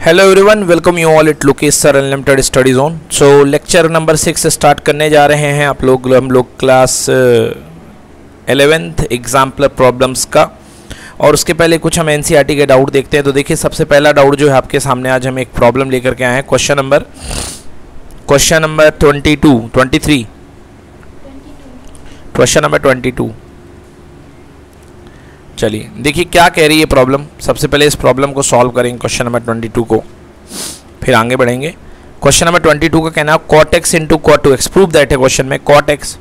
Hello everyone welcome you all it Lukesh sir unlimited study zone so lecture number six start करने जा रहे हैं आप लोग, हम लोग क्लास एलेवेंथ एग्जाम्पलर प्रॉब्लम्स का। और उसके पहले कुछ हम एनसीईआरटी के डाउट देखते हैं। तो देखिए, सबसे पहला डाउट जो है आपके सामने आज हम एक प्रॉब्लम लेकर के आए हैं। Question number question number twenty two twenty three question number twenty two चलिए, देखिए क्या कह रही है प्रॉब्लम सबसे पहले इस प्रॉब्लम को सॉल्व करेंगे क्वेश्चन नंबर ट्वेंटी टू को। फिर आगे बढ़ेंगे। क्वेश्चन नंबर ट्वेंटी टू का कहना है cot x into cot two x prove that है क्वेश्चन में cot x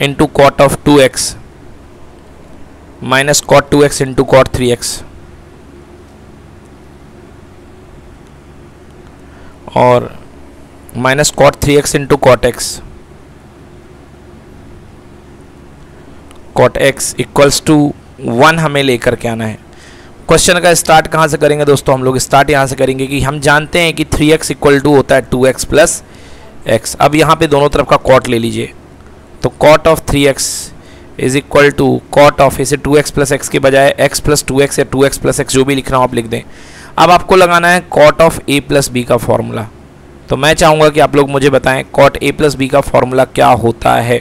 into cot of two x minus cot two x into cot three x और minus cot three x into cot x cot x equals to one हमें लेकर के आना है। Question का start कहाँ से करेंगे दोस्तों हम लोग? स्टार्ट यहाँ से करेंगे कि हम जानते हैं कि थ्री एक्स इक्वल टू होता है टू एक्स प्लस एक्स अब यहाँ पे दोनों तरफ़ का कॉट ले लीजिए। तो cot of three x is equal to cot of इसे टू एक्स प्लस एक्स के बजाय एक्स प्लस टू एक्स या टू एक्स प्लस एक्स जो भी लिख रहा हूँ आप लिख दें। अब आपको लगाना है cot of A plus B का फॉर्मूला तो मैं चाहूँगा कि आप लोग मुझे बताएँ कॉट ए प्लस बी का फॉर्मूला क्या होता है।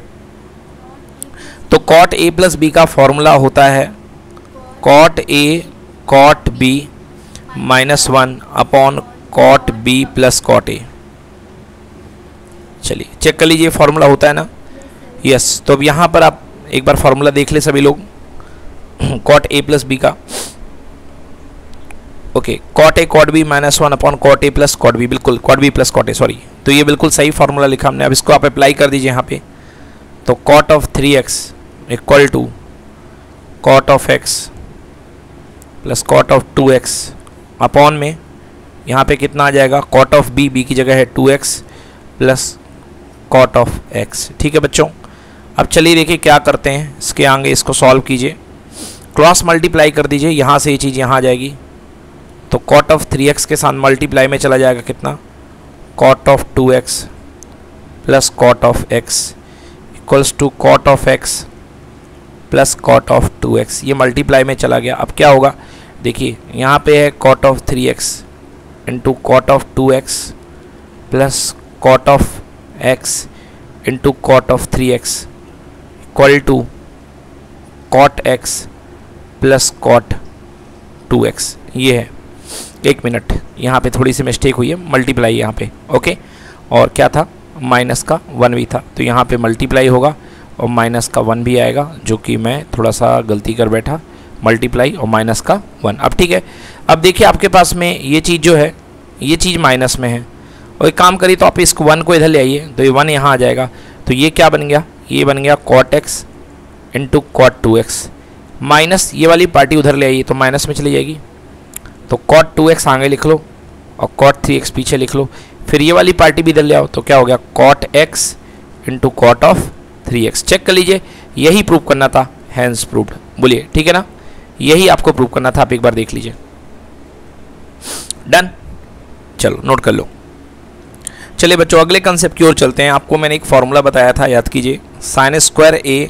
तो कॉट ए प्लस बी का फॉर्मूला होता है cot A cot B minus one upon cot B plus cot A चलिए चेक कर लीजिए फॉर्मूला होता है ना? यस तो अब यहाँ पर आप एक बार फॉर्मूला देख ले सभी लोग। कॉट ए प्लस बी का। Okay cot A cot B minus one upon cot A plus cot B बिल्कुल cot B plus cot A sorry तो ये बिल्कुल सही फॉर्मूला लिखा हमने। अब इसको आप अप्लाई कर दीजिए यहाँ पे। तो cot of three x equal to cot of x plus cot of two x upon में यहाँ पे कितना आ जाएगा? कॉट ऑफ़ बी बी की जगह है two x plus cot of x ठीक है बच्चों? अब चलिए देखिए क्या करते हैं। इसके आगे इसको सॉल्व कीजिए। क्रॉस मल्टीप्लाई कर दीजिए। यहाँ से ये यह चीज़ यहाँ आ जाएगी। तो कॉट ऑफ़ थ्री एक्स के साथ मल्टीप्लाई में चला जाएगा कितना? Cot of two x plus cot of x equals to cot of x plus cot of two x ये मल्टीप्लाई में चला गया। अब क्या होगा? देखिए, यहाँ पे है cot of three x into cot of two x plus cot of x into cot of three x equal to cot x plus cot two x ये है। एक मिनट यहाँ पे थोड़ी सी मिस्टेक हुई है। मल्टीप्लाई यहाँ पे। ओके और क्या था? माइनस का वन भी था। तो यहाँ पे मल्टीप्लाई होगा। और माइनस का वन भी आएगा, जो कि मैं थोड़ा सा गलती कर बैठा। मल्टीप्लाई और माइनस का वन। अब ठीक है, अब देखिए आपके पास में ये चीज़ जो है, ये चीज़ माइनस में है। और एक काम करिए तो आप इस वन को इधर ले आइए तो ये वन यहाँ आ जाएगा। तो ये क्या बन गया? ये बन गया cot x into cot two x minus ये वाली पार्टी उधर ले आइए तो माइनस में चली जाएगी। तो कॉट टू एक्स आगे लिख लो और कॉट थ्री एक्स पीछे लिख लो। फिर ये वाली पार्टी भी इधर ले आओ तो क्या हो गया? Cot x into cot of three x check कर लीजिए, यही प्रूव करना था हैंस प्रूव्ड बोलिए, ठीक है ना? यही आपको प्रूव करना था, आप एक बार देख लीजिए। डन चलो नोट कर लो। चलिए बच्चों, अगले कंसेप्ट की ओर चलते हैं। आपको मैंने एक फॉर्मूला बताया था, याद कीजिए। Sine square A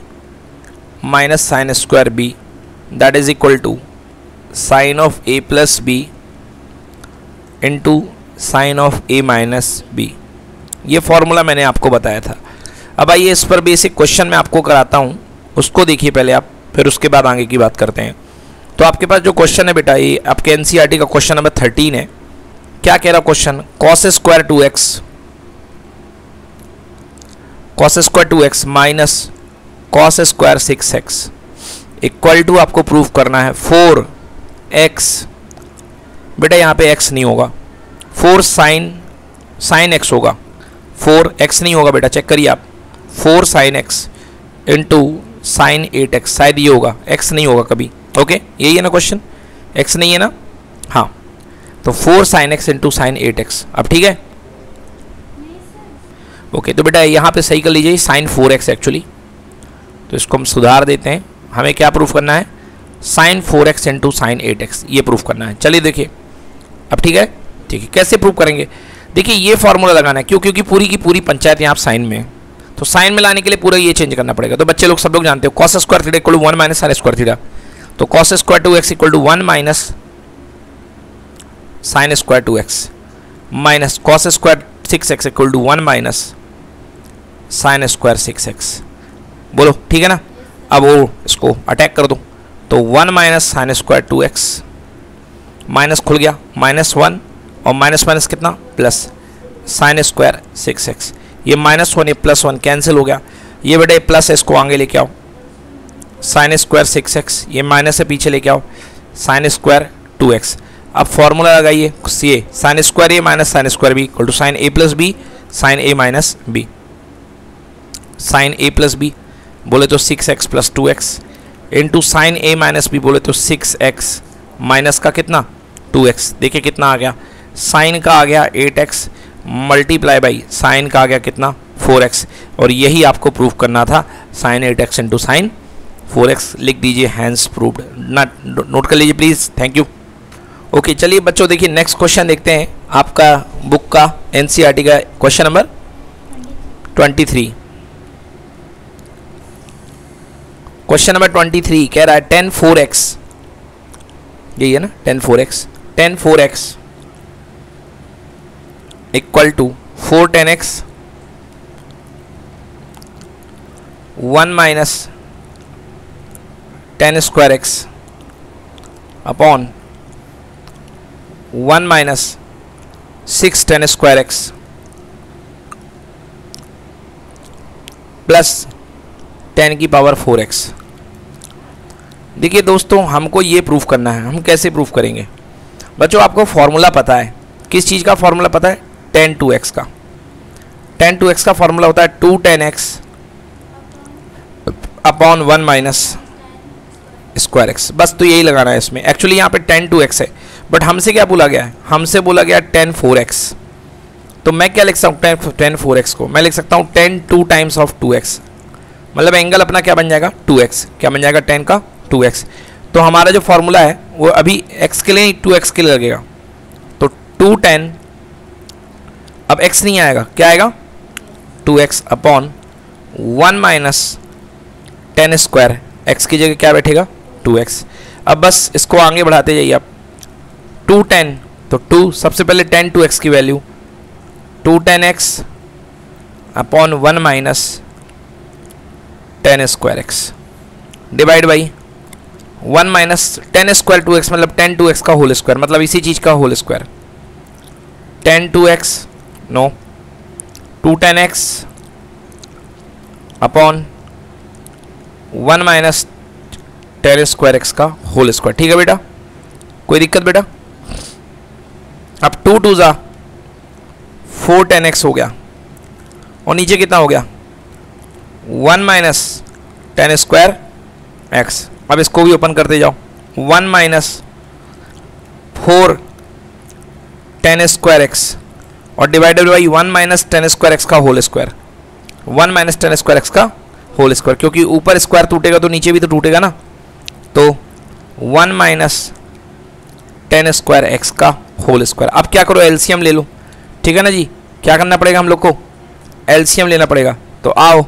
minus sine square B that is equal to sine of A plus B into sine of A minus B ये फॉर्मूला मैंने आपको बताया था। अब आइए इस पर बेसिक क्वेश्चन मैं आपको कराता हूँ। उसको देखिए पहले आप, फिर उसके बाद आगे की बात करते हैं। तो आपके पास जो क्वेश्चन है बेटा, ये आपके एन e का क्वेश्चन नंबर थर्टीन है। क्या कह रहा question cos square two x cos square two x minus cos square six x equal to आपको प्रूफ करना है। फोर एक्स बेटा यहाँ पे एक्स नहीं होगा। फोर साइन साइन एक्स होगा। फोर एक्स नहीं होगा बेटा चेक करिए आप। Four sine x into sine eight x. शायद ये होगा। एक्स नहीं होगा कभी। ओके? यही है ना क्वेश्चन एक्स नहीं है ना? हाँ। तो four sine x into sine eight x. अब ठीक है? ओके तो बेटा यहाँ पे सही कर लीजिए, साइन फोर एक्स एक्चुअली तो इसको हम सुधार देते हैं। हमें क्या प्रूफ करना है? Sine four x into sine eight x. ये प्रूफ करना है। चलिए देखिए। अब ठीक है? ठीक है कैसे प्रूफ करेंगे? देखिए, ये फॉर्मूला लगाना है। क्यों? क्योंकि पूरी की पूरी पंचायत यहाँ आप साइन में तो साइन में लाने के लिए पूरा ये चेंज करना पड़ेगा। तो बच्चे लोग सब लोग जानते हो cos square theta equal to one minus sine square theta तो cos square two x equal to one minus sine square two x minus cos square six x equal to one minus sine square six x बोलो, ठीक है ना? अब वो इसको attack कर दो। तो one minus sine square two x minus खुल गया। माइनस वन और माइनस माइनस कितना? Plus sine square six x ये माइनस वन ये प्लस वन कैंसिल हो गया। ये बेटे प्लस इसको आगे लेके आओ। साइन स्क्वायर सिक्स एक्स ये माइनस से पीछे लेके आओ। साइन स्क्वायर टू एक्स अब फॉर्मूला लगाइए C A sine square A minus sine square B equal to sine A plus B sine A minus B sine A plus B बोले तो six x plus two x into sine A minus B बोले तो six x minus का कितना? To x देखिए कितना आ गया। साइन का आ गया eight x multiply by sine का आ गया कितना? फोर एक्स और यही आपको प्रूफ करना था sine eight x into sine four लिख दीजिए हैंड्स प्रूव्ड नोट कर लीजिए प्लीज़ थैंक यू ओके चलिए बच्चों, देखिए नेक्स्ट क्वेश्चन देखते हैं। आपका बुक का एनसीईआरटी का question number twenty three question number twenty three कह रहा है टेन फोर एक्स यही है ना tan four x tan four x equal to four tan x one minus tan square x upon one minus six tan square x plus tan की power four x देखिए दोस्तों, हमको ये proof करना है। हम कैसे प्रूफ करेंगे? बच्चों, आपको फॉर्मूला पता है। किस चीज़ का फॉर्मूला पता है? टेन टू एक्स का। टेन टू एक्स का फॉर्मूला होता है two tan x upon one minus square x बस तो यही लगाना है इसमें। एक्चुअली यहाँ पे टेन टू एक्स है। बट हमसे क्या बोला गया है? हमसे बोला गया टेन फोर एक्स तो मैं क्या लिख सकता हूँ टेन फोर एक्स को? मैं लिख सकता हूँ tan two times of two x मतलब एंगल अपना क्या बन जाएगा? टू एक्स क्या बन जाएगा टेन का? टू एक्स तो हमारा जो फॉर्मूला है, वो अभी एक्स के लिए टू एक्स के लिए लगेगा। तो टू टेन अब एक्स नहीं आएगा। क्या आएगा? Two x upon one minus tan square x की जगह क्या बैठेगा? टू एक्स अब बस इसको आगे बढ़ाते जाइए आप। टू टेन तो टू सबसे पहले टेन टू एक्स की value two tan x upon one minus tan square x divide by one minus tan square two x मतलब टेन टू एक्स का होल स्क्वायर मतलब इसी चीज़ का whole square tan two x no two tan x upon one minus tan square x का whole square ठीक है बेटा? कोई दिक्कत बेटा? अब टू टू ज़ा फोर टेन एक्स हो गया। और नीचे कितना हो गया? One minus tan square x अब इसको भी ओपन करते जाओ। One minus four tan square x और divided by one minus tan square x का whole square one minus tan square x का होल स्क्वायर क्योंकि ऊपर स्क्वायर टूटेगा तो नीचे भी तो टूटेगा ना? तो one minus tan square x का होल स्क्वायर अब क्या करो? एलसीएम ले लो। ठीक है ना जी? क्या करना पड़ेगा हम लोग को? एलसीएम लेना पड़ेगा। तो आओ,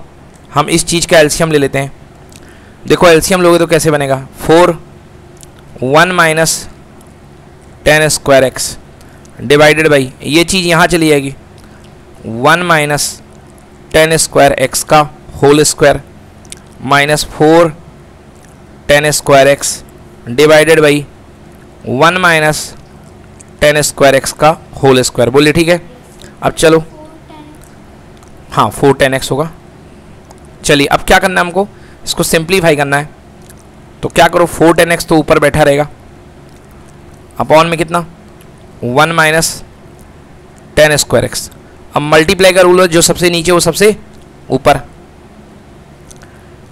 हम इस चीज़ का एलसीएम ले लेते हैं। देखो एलसीएम लोगे तो कैसे बनेगा? Four one minus ten square x divided by ये चीज़ यहाँ चली जाएगी। One minus ten square x का whole square minus four ten square x divided by one minus ten square x का होल स्क्वायर। बोलिए ठीक है? अब चलो। हाँ फोर टेन एक्स होगा। चलिए, अब क्या करना है हमको? इसको सिंप्लीफाई करना है। तो क्या करो? फोर टेन एक्स तो ऊपर बैठा रहेगा। अपॉन में कितना? One minus tan square x. अब मल्टीप्लाई का रूल जो सबसे नीचे, वो सबसे ऊपर।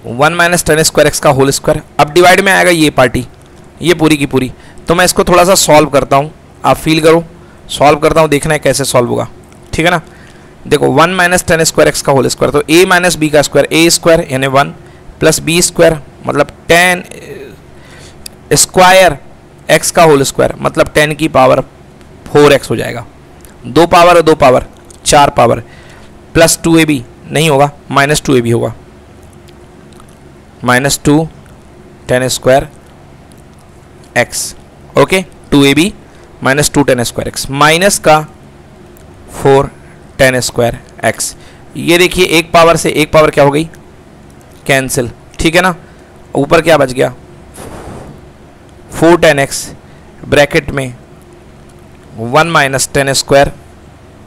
One minus tan square x का होल स्क्वायर अब डिवाइड में आएगा ये पार्टी ये पूरी की पूरी। तो मैं इसको थोड़ा सा सॉल्व करता हूँ। आप फील करो। सॉल्व करता हूँ, देखना है कैसे सॉल्व होगा। ठीक है ना? देखो, one minus tan square x का होल स्क्वायर तो ए माइनस बी का स्क्वायर ए स्क्वायर यानी वन प्लस बी स्क्वायर मतलब टेन स्क्वायर एक्स का होल स्क्वायर मतलब टेन की पावर फोर एक्स हो जाएगा। दो पावर और दो पावर, चार power. Plus two A B नहीं होगा, माइनस टू ए बी होगा। Minus two tan square x, okay? Two A B minus two tan square x. Minus का फोर टेन स्क्वायर एक्स। ये देखिए, एक पावर से एक पावर क्या हो गई? कैंसिल। ठीक है ना? ऊपर क्या बच गया? फोर टेन एक्स ब्रैकेट में one minus tan square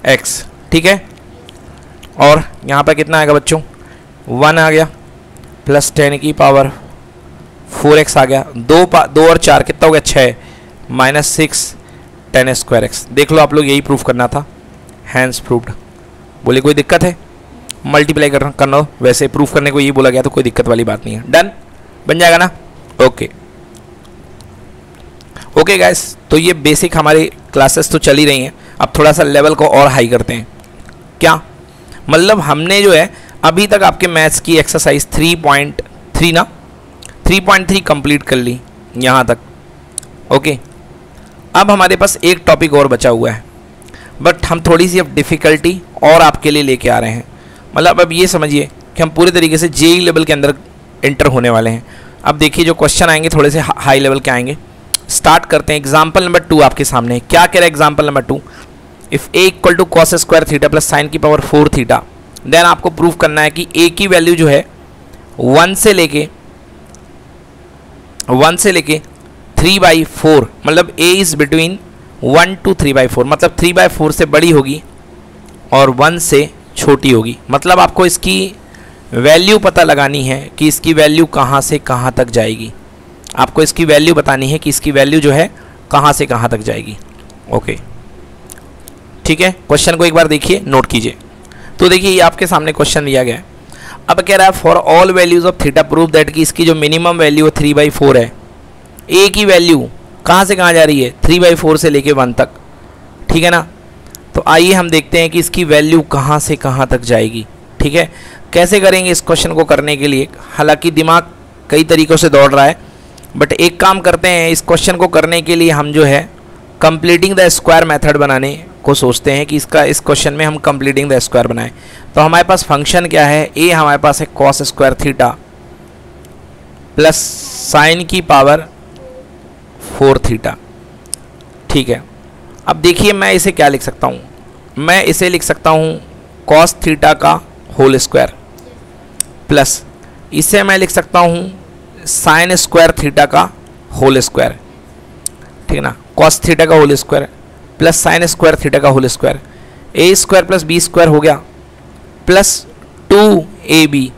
x, ठीक है? और यहाँ पर कितना आएगा बच्चों? वन आ गया प्लस टेन की पावर फोर एक्स आ गया। दो पा, दो और चार कितना हो गया? छः minus six tan square x देख लो आप लोग, यही प्रूफ करना था। हैंड्स प्रूफ्ड बोले कोई दिक्कत है? मल्टीप्लाई करना करना वैसे प्रूफ करने को यही बोला गया तो कोई दिक्कत वाली बात नहीं है। डन बन जाएगा ना? ओके ओके गैस तो ये बेसिक हमारी क्लासेस तो चल ही रही हैं। अब थोड़ा सा लेवल को और हाई करते हैं। क्या? मतलब हमने जो है, अभी तक आपके मैथ्स की एक्सरसाइज 3.3 ना? 3.3 कंप्लीट कर ली, यहाँ तक। ओके अब हमारे पास एक टॉपिक और बचा हुआ है। बट हम थोड़ी सी अब डिफ़िकल्टी और आपके लिए लेके आ रहे हैं। मतलब अब ये समझिए कि हम पूरे तरीके से जेई लेवल के अंदर इंटर होने वाले हैं। अब देखिए जो क्वेश्चन आएँगे, थोड़े से हाई लेवल के आएँगे। स्टार्ट करते हैं एग्ज़ाम्पल नंबर टू आपके सामने। क्या कह रहा है example number two? If A equal to cos square theta plus sine की पावर फोर थीटा देन आपको प्रूव करना है कि ए की वैल्यू जो है वन से लेके वन से लेके थ्री बाई फोर मतलब A is between one to three by four मतलब थ्री बाई फोर से बड़ी होगी और वन से छोटी होगी। मतलब आपको इसकी वैल्यू पता लगानी है कि इसकी वैल्यू कहाँ से कहाँ तक जाएगी। आपको इसकी वैल्यू बतानी है कि इसकी वैल्यू जो है कहाँ से कहाँ तक जाएगी। ओके ठीक है? क्वेश्चन को एक बार देखिए नोट कीजिए। तो देखिए, ये आपके सामने क्वेश्चन दिया गया है। अब कह रहा है for all values of theta proof that कि इसकी जो मिनिमम वैल्यू है थ्री बाई फोर है ए की वैल्यू कहाँ से कहाँ जा रही है? थ्री बाई फोर से लेके वन तक। ठीक है ना? तो आइए हम देखते हैं कि इसकी वैल्यू कहाँ से कहाँ तक जाएगी। ठीक है? कैसे करेंगे इस क्वेश्चन को करने के लिए? हालाँकि दिमाग कई तरीक़ों से दौड़ रहा है। बट एक काम करते हैं, इस क्वेश्चन को करने के लिए हम जो है कंप्लीटिंग द स्क्वायर मेथड बनाने को सोचते हैं कि इसका, इस क्वेश्चन में हम कंप्लीटिंग द स्क्वायर बनाएँ। तो हमारे पास फ़ंक्शन क्या है? ए हमारे पास है cos square theta plus sine की पावर फोर थीटा ठीक है? अब देखिए मैं इसे क्या लिख सकता हूँ? मैं इसे लिख सकता हूँ कॉस थीटा का होल स्क्वायर प्लस इसे मैं लिख सकता हूँ साइन स्क्वायर थीटा का होल स्क्वायर ठीक है ना? कॉस थीटा का whole square plus sine square theta का whole square A square plus B square हो गया plus two A B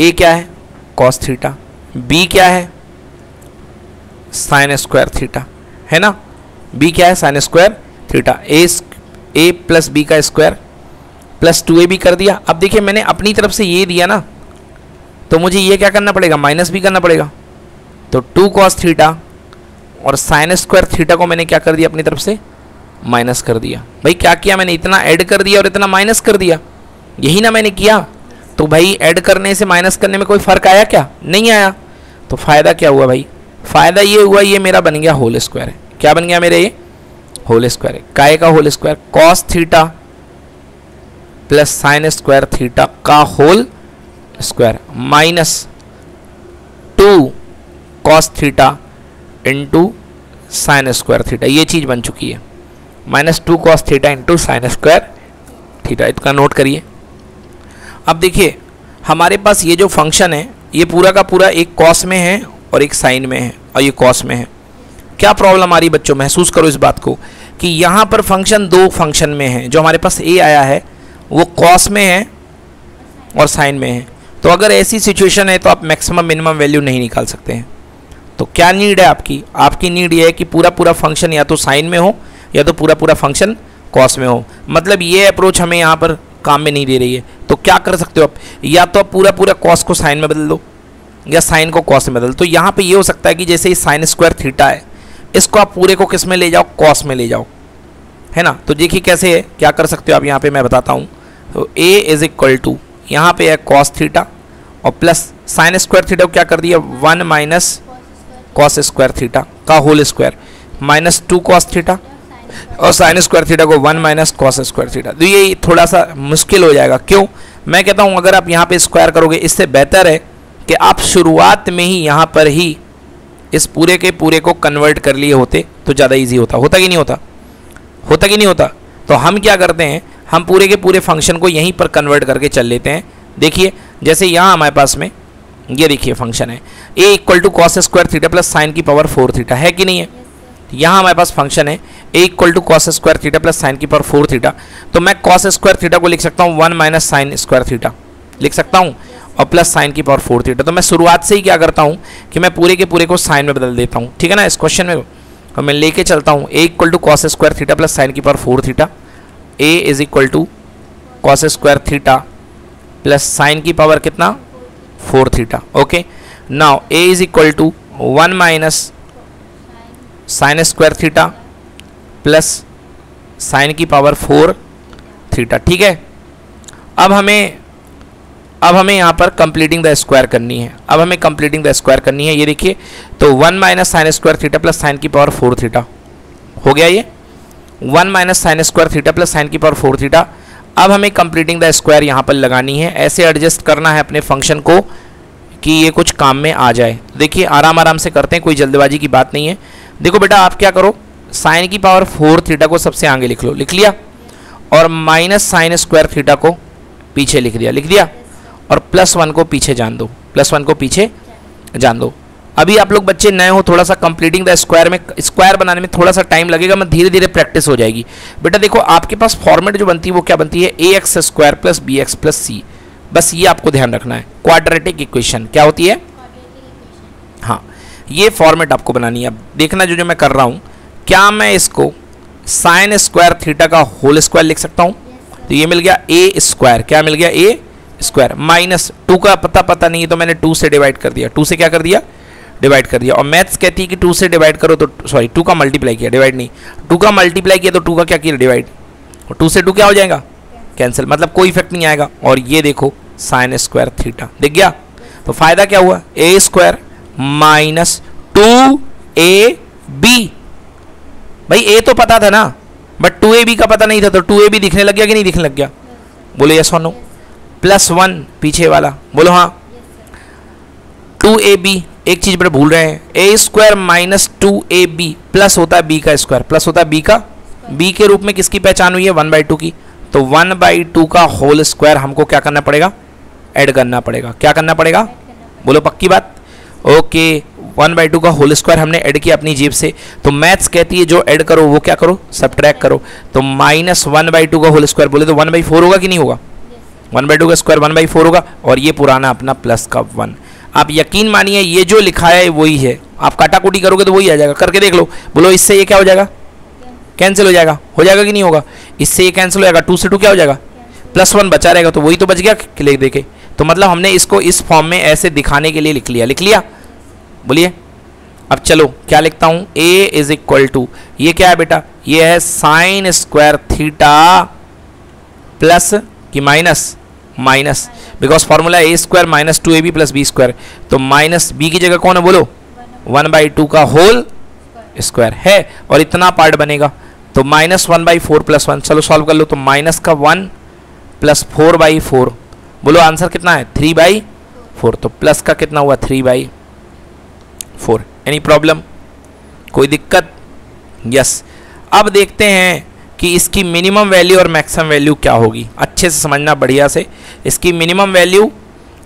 A क्या है? कॉस थीटा बी क्या है? साइन स्क्वायर थीटा है ना? बी क्या है? Sine square theta A A plus B का square plus two A B कर दिया. अब देखिए मैंने अपनी तरफ़ से ये दिया ना तो मुझे ये क्या करना पड़ेगा? माइनस भी करना पड़ेगा। तो टू कॉस थीटा और साइन स्क्वायर थीटा को मैंने क्या कर दिया अपनी तरफ़ से? माइनस कर दिया। भाई, क्या किया मैंने? इतना ऐड कर दिया और इतना माइनस कर दिया। यही ना मैंने किया। तो भाई ऐड करने से माइनस करने में कोई फ़र्क आया क्या? नहीं आया। तो फ़ायदा क्या हुआ भाई? फ़ायदा ये हुआ, ये मेरा बन गया होल स्क्वायर है क्या बन गया मेरे? ये होल स्क्वायर है काय का whole square cos theta plus sine square theta का whole square minus two cos theta into sine square theta ये चीज़ बन चुकी है। Minus two cos theta into sine square theta इसका नोट करिए। अब देखिए, हमारे पास ये जो फ़ंक्शन है, ये पूरा का पूरा एक कॉस में है और एक साइन में है और ये कॉस में है। क्या प्रॉब्लम आ रही बच्चों? महसूस करो इस बात को कि यहाँ पर फ़ंक्शन दो फ़ंक्शन में है। जो हमारे पास ए आया है, वो कॉस में है और साइन में है। तो अगर ऐसी सिचुएशन है तो आप मैक्सिमम मिनिमम वैल्यू नहीं निकाल सकते हैं। तो क्या नीड है आपकी? आपकी नीड ये है कि पूरा पूरा फ़ंक्शन या तो साइन में हो, या तो पूरा पूरा फ़ंक्शन कॉस में हो। मतलब ये अप्रोच हमें यहाँ पर काम में नहीं दे रही है। तो क्या कर सकते हो आप? या तो आप पूरा पूरा कॉस को साइन में बदल दो, या साइन को कॉस में बदल तो यहाँ पे ये हो सकता है कि जैसे ये साइन स्क्वायर थीटा है, इसको आप पूरे को किसमें ले जाओ? कॉस में ले जाओ। है ना? तो देखिए कैसे है, क्या कर सकते हो आप? यहाँ पे मैं बताता हूँ। तो ए इज़ इक्वल टू यहाँ पे है कॉस थीटा और प्लस साइन स्क्वायर थीटा को क्या कर दिया? One minus cos square theta का whole square minus two cos theta और साइन स्क्वायर थीटा को one minus cos square theta तो ये थोड़ा सा मुश्किल हो जाएगा। क्यों? मैं कहता हूँ, अगर आप यहाँ पे स्क्वायर करोगे, इससे बेहतर है कि आप शुरुआत में ही यहाँ पर ही इस पूरे के पूरे को कन्वर्ट कर लिए होते तो ज़्यादा ईजी होता। होता कि नहीं होता? होता कि नहीं होता? तो हम क्या करते हैं? हम पूरे के पूरे फ़ंक्शन को यहीं पर कन्वर्ट करके चल लेते हैं। देखिए जैसे यहाँ हमारे पास में, ये देखिए फ़ंक्शन है। A equal to cos square theta plus sine की पावर फोर थीटा है कि नहीं है? यहाँ हमारे पास फ़ंक्शन है A equal to cos square theta plus sine की पावर फोर थीटा तो मैं कॉस स्क्वायर थीटा को लिख सकता हूँ one minus sine square theta लिख सकता हूँ, और प्लस साइन की पावर फोर थीटा तो मैं शुरुआत से ही क्या करता हूँ कि मैं पूरे के पूरे को साइन में बदल देता हूँ। ठीक है ना इस क्वेश्चन में? तो मैं लेके चलता हूँ A equal to cos square theta plus sine की power four theta A is equal to cos square theta plus sine की पावर कितना? Four theta, okay? Now A is equal to one minus sine square theta plus sine की power four theta, ठीक है? अब हमें अब हमें यहाँ पर कंप्लीटिंग द स्क्वायर करनी है। अब हमें कंप्लीटिंग द स्क्वायर करनी है, ये देखिए तो one minus sine square theta plus sine की पावर फोर थीटा, हो गया ये? One minus sine square theta plus sine की पावर फोर थीटा अब हमें कंप्लीटिंग द स्क्वायर यहाँ पर लगानी है। ऐसे एडजस्ट करना है अपने फ़ंक्शन को कि ये कुछ काम में आ जाए। देखिए, आराम आराम से करते हैं, कोई जल्दबाजी की बात नहीं है। देखो बेटा, आप क्या करो? साइन की पावर फोर थीटा को सबसे आगे लिख लो। लिख लिया? और माइनस साइन स्क्वायर थीटा को पीछे लिख दिया। लिख दिया? और प्लस वन को पीछे जान दो। प्लस वन को पीछे जान दो। अभी आप लोग बच्चे नए हो, थोड़ा सा कंप्लीटिंग द स्क्वायर में स्क्वायर बनाने में थोड़ा सा टाइम लगेगा, मैं धीरे धीरे प्रैक्टिस हो जाएगी। बेटा देखो, आपके पास फॉर्मेट जो बनती है, वो क्या बनती है? A x square plus B x plus C बस ये आपको ध्यान रखना है। क्वाड्रेटिक इक्वेशन क्या होती है? हाँ ये फॉर्मेट आपको बनानी है। अब देखना जो जो मैं कर रहा हूँ, क्या मैं इसको साइन स्क्वायर थीटा का होल स्क्वायर लिख सकता हूँ? तो ये मिल गया ए स्क्वायर क्या मिल गया? ए स्क्वायर माइनस टू का पता पता नहीं है तो मैंने टू से डिवाइड कर दिया। टू से क्या कर दिया? डिवाइड कर दिया। और मैथ्स कहती है कि टू से डिवाइड करो तो सॉरी टू का मल्टीप्लाई किया डिवाइड नहीं। टू का मल्टीप्लाई किया तो टू का क्या किया? डिवाइड और टू से टू क्या हो जाएगा? कैंसिल मतलब कोई इफ़ेक्ट नहीं आएगा। और ये देखो साइन स्क्वायर थीटा दिख गया? तो फ़ायदा क्या हुआ? A square minus two A B भाई ए तो पता था ना बट टू ए बी का पता नहीं था तो टू ए बी दिखने लग गया कि नहीं दिखने लग गया? बोलो यस नो प्लस वन पीछे वाला। बोलो हाँ। टू ए बी एक चीज़ पर भूल रहे हैं A square minus two A B plus होता है बी का स्क्वायर प्लस होता है बी का? बी के रूप में किसकी पहचान हुई है? वन बाई टू की। तो वन बाई टू का होल स्क्वायर हमको क्या करना पड़ेगा? ऐड करना पड़ेगा। क्या करना पड़ेगा? बोलो पक्की बात। ओके वन बाई टू का होल स्क्वायर हमने ऐड किया अपनी जेब से। तो मैथ्स कहती है जो ऐड करो वो क्या करो? सब करो। तो माइनस वन बाई टू का होल स्क्वायर बोले तो वन बाई फोर होगा कि नहीं होगा? वन बाई टू का स्क्वायर वन बाई फोर होगा। और ये पुराना अपना प्लस का वन आप यकीन मानिए, ये जो लिखा है, वही है। आप काटाकुटी करोगे तो वही आ जाएगा। करके देख लो। बोलो, इससे ये क्या हो जाएगा? कैंसिल हो जाएगा। हो जाएगा कि नहीं होगा? इससे ये कैंसिल हो जाएगा। टू से टू क्या हो जाएगा? प्लस वन बचा रहेगा तो वही तो बच गया क्लिक देखे। तो मतलब हमने इसको इस फॉर्म में ऐसे दिखाने के लिए लिख लिया। लिख लिया? बोलिए। अब चलो, क्या लिखता हूँ? ए इज़ इक्वल टू ये क्या है बेटा? ये है साइन स्क्वायर थीटा प्लस कि minus minus because formula A square minus two A B plus B square तो माइनस बी की जगह कौन है बोलो? वन बाई टू का होल स्क्वायर है, और इतना पार्ट बनेगा। तो minus one by four plus one चलो सॉल्व कर लो तो माइनस का one plus four by four बोलो आंसर कितना है? थ्री बाई फोर तो प्लस का कितना हुआ? Three by four any problem कोई दिक्कत? यस अब देखते हैं कि इसकी मिनिमम वैल्यू और मैक्सिमम वैल्यू क्या होगी? अच्छे से समझना बढ़िया से। इसकी मिनिमम वैल्यू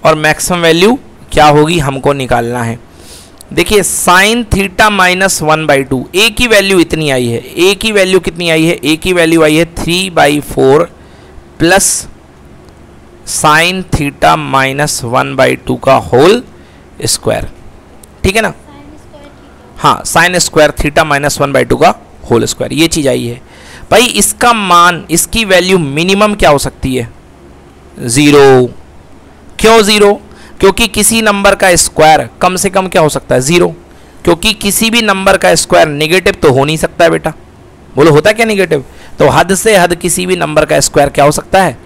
और मैक्सिमम वैल्यू क्या होगी हमको निकालना है। देखिए sine theta minus one by two A की वैल्यू इतनी आई है। ए की वैल्यू कितनी आई है? ए की वैल्यू आई है three by four plus sine theta minus one by two का होल स्क्वायर ठीक है ना? हाँ sine square theta minus one by two का होल स्क्वायर ये चीज़ आई है। भाई, इसका मान, इसकी वैल्यू मिनिमम क्या हो सकती है? ज़ीरो क्यों ज़ीरो क्योंकि किसी नंबर का स्क्वायर कम से कम क्या हो सकता है? ज़ीरो क्योंकि किसी भी नंबर का स्क्वायर नेगेटिव तो हो नहीं सकता है बेटा। बोलो, होता क्या नेगेटिव तो हद से हद किसी भी नंबर का स्क्वायर क्या हो सकता है?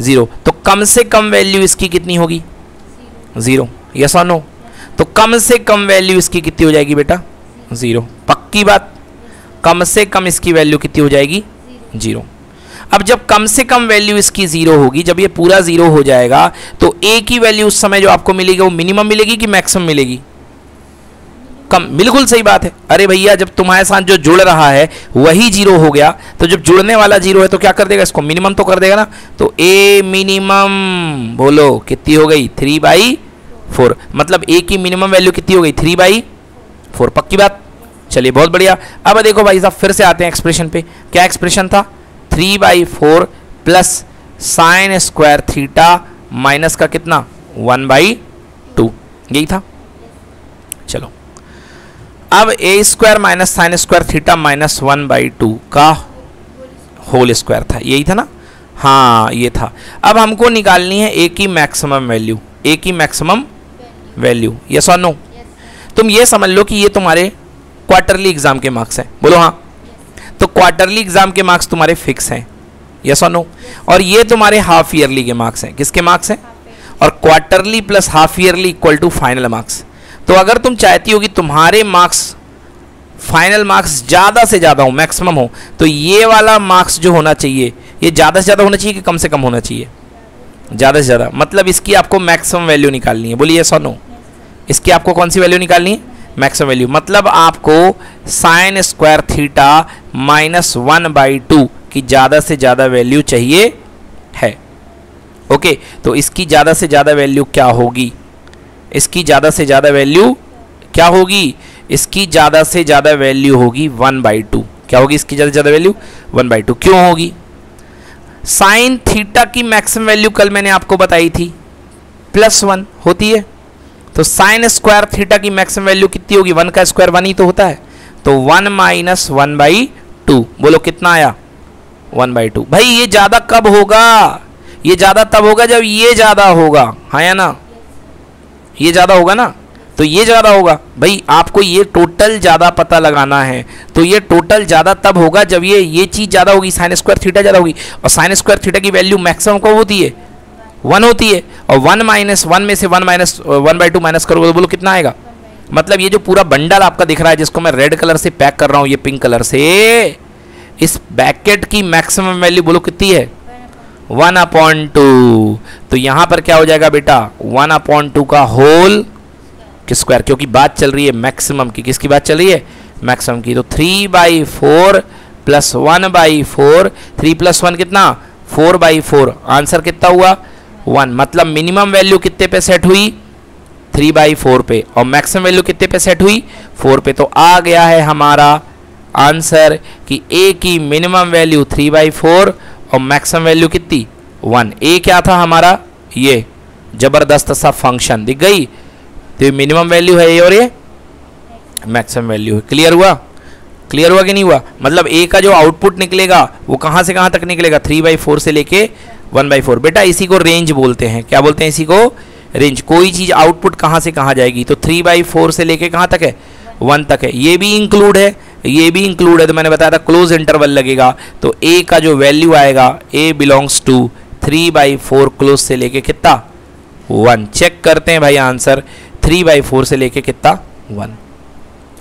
ज़ीरो तो कम से कम वैल्यू इसकी कितनी होगी? ज़ीरो यस और नो तो कम से कम वैल्यू इसकी कितनी हो जाएगी बेटा? ज़ीरो पक्की बात। कम से कम इसकी वैल्यू कितनी हो जाएगी? ज़ीरो। अब जब कम से कम वैल्यू इसकी ज़ीरो होगी, जब ये पूरा ज़ीरो हो जाएगा तो ए की वैल्यू उस समय जो आपको मिलेगी, वो मिनिमम मिलेगी कि मैक्सिमम मिलेगी? कम। बिल्कुल सही बात है। अरे भैया, जब तुम्हारे साथ जो जुड़ रहा है, वही ज़ीरो हो गया तो जब जुड़ने वाला ज़ीरो है तो क्या कर देगा इसको? मिनिमम तो कर देगा ना? तो ए मिनिमम बोलो, कितनी हो गई? थ्री बाई फोर मतलब ए की मिनिमम वैल्यू कितनी हो गई? थ्री बाई फोर पक्की बात? चलिए बहुत बढ़िया। अब देखो भाई साहब फिर से आते हैं एक्सप्रेशन पे। क्या एक्सप्रेशन था? Three by four plus sine square theta minus का कितना? वन बाई टू यही था। चलो। अब A square minus sine square theta minus one by two का होल स्क्वायर था। यही था ना? हाँ ये था। अब हमको निकालनी है ए की मैक्सिमम वैल्यू ए की मैक्सिमम वैल्यू यस और नो तुम ये समझ लो कि ये तुम्हारे क्वार्टरली एग्ज़ाम के मार्क्स हैं। बोलो हाँ। तो क्वार्टरली एग्ज़ाम के मार्क्स तुम्हारे फिक्स हैं। यस और नो और ये तुम्हारे हाफ़ ईयरली के मार्क्स हैं। किसके मार्क्स हैं? और quarterly plus half yearly equal to final marks तो अगर तुम चाहती हो कि तुम्हारे मार्क्स फाइनल मार्क्स ज़्यादा से ज़्यादा हो मैक्सिमम हो तो ये वाला मार्क्स जो होना चाहिए, ये ज़्यादा से ज़्यादा होना चाहिए कि कम से कम होना चाहिए? ज़्यादा से ज़्यादा। मतलब इसकी आपको मैक्सिमम वैल्यू निकालनी है। बोलिए सो नो इसकी आपको कौन सी वैल्यू निकालनी है? मैक्सिमम वैल्यू मतलब आपको sine square theta minus one by two की ज़्यादा से ज़्यादा वैल्यू चाहिए है। ओके तो इसकी ज़्यादा से ज़्यादा वैल्यू क्या होगी? इसकी ज़्यादा से ज़्यादा वैल्यू क्या होगी? इसकी ज़्यादा से ज़्यादा वैल्यू होगी वन बाई टू क्या होगी इसकी ज़्यादा से ज़्यादा वैल्यू वन बाई टू क्यों होगी? साइन थीटा की मैक्सिमम वैल्यू कल मैंने आपको बताई थी। प्लस वन होती है। तो साइन स्क्वायर थीटा की मैक्सिमम वैल्यू कितनी होगी? वन का स्क्वायर वन ही तो होता है। तो one minus one by two बोलो, कितना आया? वन बाई टू भाई, ये ज़्यादा कब होगा? ये ज़्यादा तब होगा जब ये ज़्यादा होगा। हाँ या ना? ये ज़्यादा होगा ना? तो ये ज़्यादा होगा। भाई, आपको ये टोटल ज़्यादा पता लगाना है। तो ये टोटल ज़्यादा तब होगा जब ये ये चीज़ ज़्यादा होगी साइन स्क्वायर थीटा ज़्यादा होगी। और साइन स्क्वायर थीटा की वैल्यू मैक्सिमम कब होती है? वन होती है और वन माइनस वन में से one minus one by two minus करोगे तो बोलो कितना आएगा? मतलब ये जो पूरा बंडल आपका दिख रहा है, जिसको मैं रेड कलर से पैक कर रहा हूँ, ये पिंक कलर से, इस बैकेट की मैक्सिमम वैल्यू बोलो कितनी है? One upon two. तो यहाँ पर क्या हो जाएगा बेटा? वन अपॉन टू का होल स्क्वायर, क्योंकि बात चल रही है मैक्सिमम की। किसकी बात चल रही है? मैक्सिमम की। तो three by four plus one by four three plus one कितना? फोर बाई फोर आंसर कितना हुआ? वन मतलब मिनिमम वैल्यू कितने पे सेट हुई? थ्री बाई फोर पे। और मैक्सिमम वैल्यू कितने पे सेट हुई? फोर पे। तो आ गया है हमारा आंसर कि ए की minimum value three by four और मैक्सिमम वैल्यू कितनी? वन ए क्या था हमारा? ये। ज़बरदस्त सा फ़ंक्शन दिख गई? तो ये मिनिमम वैल्यू है ये और ये मैक्सिमम वैल्यू है। क्लियर हुआ? क्लियर हुआ कि नहीं हुआ? मतलब ए का जो आउटपुट निकलेगा, वो कहाँ से कहाँ तक निकलेगा? थ्री बाई फोर से लेके वन बाई फोर बेटा, इसी को रेंज बोलते हैं। क्या बोलते हैं इसी को? रेंज कोई चीज़ आउटपुट कहाँ से कहाँ जाएगी? तो थ्री बाई फोर से लेके कहाँ तक है? वन तक है। ये भी इंक्लूड है, ये भी इंक्लूड है। तो मैंने बताया था क्लोज इंटरवल लगेगा। तो ए का जो वैल्यू आएगा A belongs to three by four close से लेके कितना? वन चेक करते हैं भाई आंसर थ्री बाई फोर से लेके कितना? वन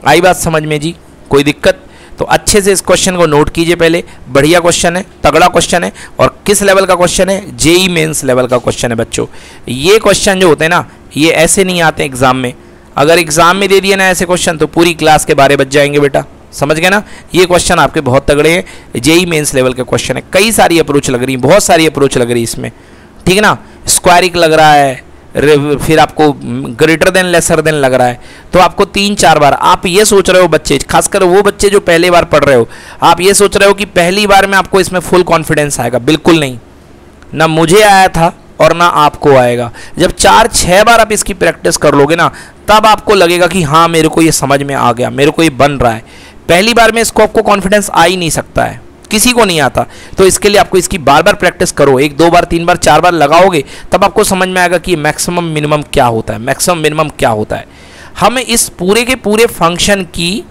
आई बात समझ में जी? कोई दिक्कत? तो अच्छे से इस क्वेश्चन को नोट कीजिए पहले। बढ़िया क्वेश्चन है, तगड़ा क्वेश्चन है और किस लेवल का क्वेश्चन है? जेई मेंस लेवल का क्वेश्चन है बच्चों। ये क्वेश्चन जो होते हैं ना, ये ऐसे नहीं आते एग्ज़ाम में। अगर एग्ज़ाम में दे दिए ना ऐसे क्वेश्चन तो पूरी क्लास के बारे बच जाएँगे बेटा। समझ गए ना? ये क्वेश्चन आपके बहुत तगड़े हैं। जेई मेंस लेवल के क्वेश्चन है। कई सारी अप्रोच लग रही बहुत सारी अप्रोच लग रही है इसमें। ठीक है ना? स्क्वायरिक लग रहा है फिर आपको ग्रेटर देन लेसर देन लग रहा है। तो आपको तीन, चार बार। आप ये सोच रहे हो बच्चे, खासकर वो बच्चे जो पहली बार पढ़ रहे हो, आप ये सोच रहे हो कि पहली बार में आपको इसमें फुल कॉन्फिडेंस आएगा। बिल्कुल नहीं। ना मुझे आया था और ना आपको आएगा। जब चार छः बार आप इसकी प्रैक्टिस कर लोगे ना, तब आपको लगेगा कि हाँ मेरे को ये समझ में आ गया, मेरे को ये बन रहा है। पहली बार में इसको आपको कॉन्फिडेंस आ ही नहीं सकता है। किसी को नहीं आता। तो इसके लिए आपको इसकी बार बार प्रैक्टिस करो। एक, दो बार, तीन बार, चार बार लगाओगे, तब आपको समझ में आएगा कि मैक्सिमम, मिनिमम क्या होता है, मैक्सिमम, मिनिमम क्या होता है। हम इस पूरे के पूरे फ़ंक्शन की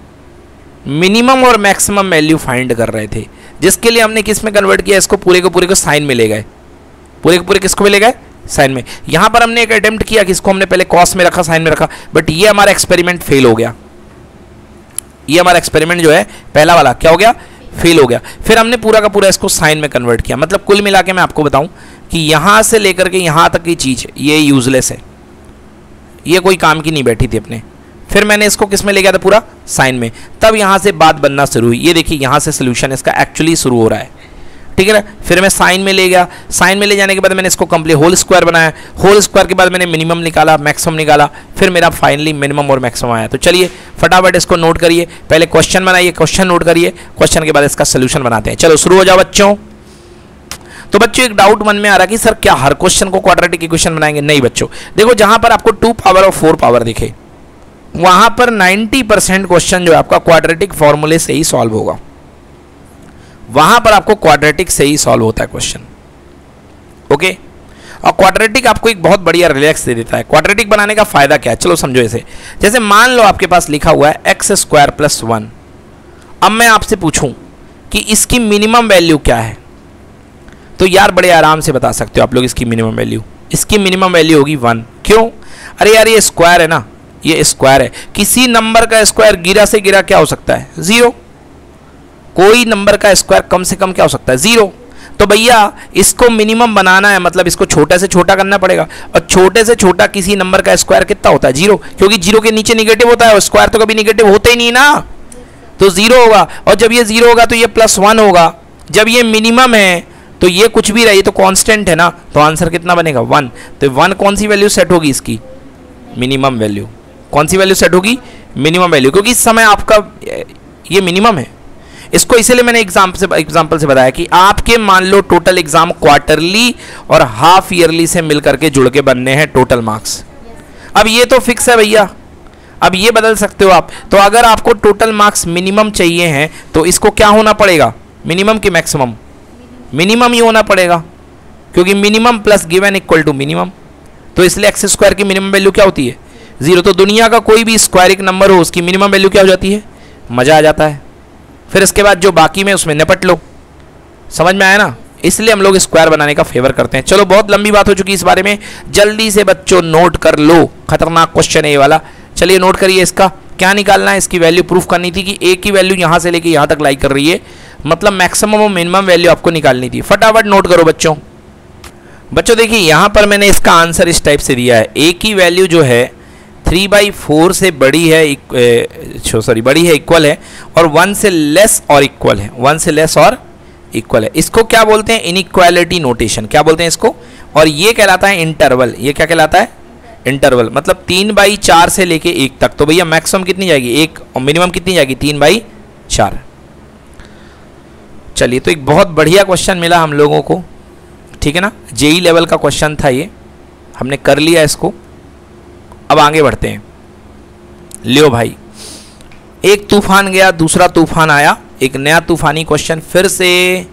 मिनिमम और मैक्सिमम वैल्यू फाइंड कर रहे थे, जिसके लिए हमने किसमें कन्वर्ट किया, इसको पूरे के पूरे को साइन में ले गए। पूरे के पूरे किसको मिले गए? साइन में। यहाँ पर हमने एक अटेम्प्ट किया कि इसको हमने पहले कॉस में रखा साइन में रखा बट ये हमारा एक्सपेरिमेंट फेल हो गया। ये हमारा एक्सपेरिमेंट जो है, पहला वाला, क्या हो गया? फेल हो गया। फिर हमने पूरा का पूरा इसको साइन में कन्वर्ट किया। मतलब कुल मिला के मैं आपको बताऊँ कि यहाँ से लेकर के यहाँ तक की चीज़, ये यूजलेस है। ये कोई काम की नहीं बैठी थी अपने। फिर मैंने इसको किसमें ले गया था पूरा? साइन में। तब यहाँ से बात बनना शुरू हुई। ये देखिए, यहाँ से सोल्यूशन इसका एक्चुअली शुरू हो रहा है। ठीक है ना? फिर मैं साइन में ले गया। साइन में ले जाने के बाद मैंने इसको कंप्लीट होल स्क्वायर बनाया। होल स्क्वायर के बाद मैंने मिनिमम निकाला मैक्सिमम निकाला। फिर मेरा फाइनली मिनिमम और मैक्सिमम आया। तो चलिए, फटाफट इसको नोट करिए। पहले क्वेश्चन बनाइए क्वेश्चन नोट करिए। क्वेश्चन के बाद इसका सोल्यूशन बनाते हैं। चलो, शुरू हो जाओ बच्चों। तो बच्चों, एक डाउट मन में आ रहा कि, सर, क्या हर क्वेश्चन को क्वाड्रेटिक इक्वेशन बनाएँगे? नहीं बच्चों। देखो, जहाँ पर आपको टू पावर और फोर पावर दिखे, वहाँ पर 90 परसेंट क्वेश्चन जो है आपका क्वाड्रेटिक फॉर्मूले से ही सॉल्व होगा। वहाँ पर आपको क्वाड्रेटिक से ही सॉल्व होता है क्वेश्चन ओके और क्वाड्रेटिक आपको एक बहुत बढ़िया रिलैक्स दे देता है. क्वाड्रेटिक बनाने का फ़ायदा क्या है? चलो समझो इसे. जैसे मान लो आपके पास लिखा हुआ है एक्स स्क्वायर प्लस वन अब मैं आपसे पूछूँ कि इसकी मिनिमम वैल्यू क्या है? तो यार बड़े आराम से बता सकते हो आप लोग इसकी मिनिमम वैल्यू इसकी मिनिमम वैल्यू होगी वन क्यों? अरे यार ये स्क्वायर है ना. ये स्क्वायर है. किसी नंबर का स्क्वायर गिरा से गिरा क्या हो सकता है? ज़ीरो कोई नंबर का स्क्वायर कम से कम क्या हो सकता है? ज़ीरो तो भैया, इसको मिनिमम बनाना है मतलब इसको छोटे से छोटा करना पड़ेगा। और छोटे से छोटा किसी नंबर का स्क्वायर कितना होता है? ज़ीरो क्योंकि ज़ीरो के नीचे निगेटिव होता है, और स्क्वायर तो कभी निगेटिव होते ही नहीं ना। तो ज़ीरो होगा। और जब ये ज़ीरो होगा तो ये प्लस वन होगा। जब ये मिनिमम है तो ये कुछ भी रही तो कांस्टेंट है ना। तो आंसर कितना बनेगा? वन तो वन कौन सी वैल्यू सेट होगी इसकी? मिनिमम वैल्यू कौन सी वैल्यू सेट होगी? मिनिमम वैल्यू क्योंकि इस समय आपका, ये मिनिमम है। इसको इसीलिए मैंने एग्ज़ाम से एग्ज़ाम्पल से बताया कि आपके मान लो टोटल एग्ज़ाम क्वार्टरली और हाफ़ ईयरली से मिलकर के जुड़ के बनने हैं टोटल मार्क्स अब ये तो फिक्स है भैया। अब ये बदल सकते हो आप। तो अगर आपको टोटल मार्क्स मिनिमम चाहिए हैं तो इसको क्या होना पड़ेगा? मिनिमम की मैक्सिमम मिनिमम ही होना पड़ेगा। क्योंकि minimum plus given equal to minimum तो इसलिए एक्स स्क्वायर की मिनिमम वैल्यू क्या होती है? ज़ीरो तो दुनिया का कोई भी स्क्वायरिक नंबर हो, उसकी मिनिमम वैल्यू क्या हो जाती है? मज़ा आ जाता है। फिर इसके बाद जो बाकी में उसमें निपट लो। समझ में आया ना? इसलिए हम लोग स्क्वायर बनाने का फेवर करते हैं। चलो, बहुत लंबी बात हो चुकी इस बारे में। जल्दी से बच्चों नोट कर लो। खतरनाक क्वेश्चन है ये वाला। चलिए नोट करिए इसका। क्या निकालना है? इसकी वैल्यू प्रूफ करनी थी कि ए की वैल्यू यहाँ से लेके यहाँ तक लाई कर रही है। मतलब मैक्सिमम और मिनिमम वैल्यू आपको निकालनी थी। फटाफट नोट करो बच्चों। बच्चों देखिए, यहाँ पर मैंने इसका आंसर इस टाइप से दिया है। ए की वैल्यू जो है थ्री बाई फोर से बड़ी है सॉरी, बड़ी है, इक्वल है, और वन से लेस और इक्वल है। वन से लेस और इक्वल है। इसको क्या बोलते हैं? Inequality notation. क्या बोलते हैं इसको? और ये कहलाता है इंटरवल। ये क्या कहलाता है? इंटरवल। मतलब तीन बाई चार से लेके एक तक। तो भैया मैक्सिमम कितनी जाएगी? एक, और मिनिमम कितनी जाएगी? तीन बाई चार। चलिए तो एक बहुत बढ़िया क्वेश्चन मिला हम लोगों को। ठीक है ना? जेई लेवल का क्वेश्चन था ये। हमने कर लिया इसको। अब आगे बढ़ते हैं। लियो भाई, एक तूफ़ान गया, दूसरा तूफ़ान आया, एक नया तूफानी क्वेश्चन फिर से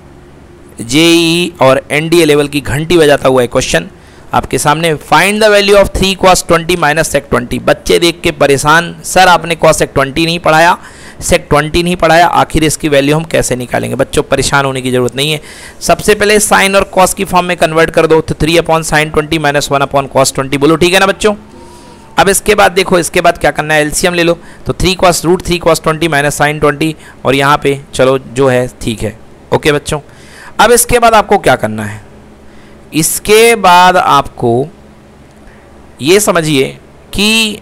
जेई और एनडीए लेवल की घंटी बजाता हुआ है क्वेश्चन आपके सामने find the value of three cos twenty minus sec twenty बच्चे देख के परेशान, सर, आपने कॉस सेक ट्वेंटी नहीं पढ़ाया? सेक ट्वेंटी नहीं पढ़ाया? आखिर इसकी वैल्यू हम कैसे निकालेंगे? बच्चों, परेशान होने की ज़रूरत नहीं है। सबसे पहले साइन और कॉस की फॉर्म में कन्वर्ट कर दो तो three upon sine twenty minus one upon cos twenty बोलो, ठीक है ना बच्चों? अब इसके बाद देखो, इसके बाद क्या करना है? एलसीएम ले लो। तो three cos root three cos twenty minus sine twenty और यहाँ पे चलो, जो है, ठीक है। ओके बच्चों? अब इसके बाद आपको क्या करना है? इसके बाद आपको ये समझिए कि